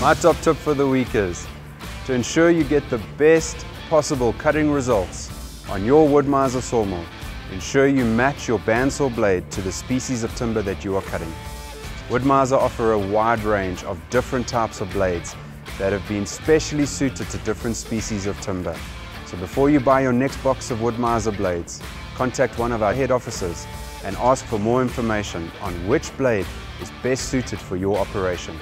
My top tip for the week is to ensure you get the best possible cutting results on your Woodmizer sawmill. Ensure you match your bandsaw blade to the species of timber that you are cutting. Woodmizer offer a wide range of different types of blades that have been specially suited to different species of timber. So before you buy your next box of Woodmizer blades, contact one of our head officers and ask for more information on which blade is best suited for your operation.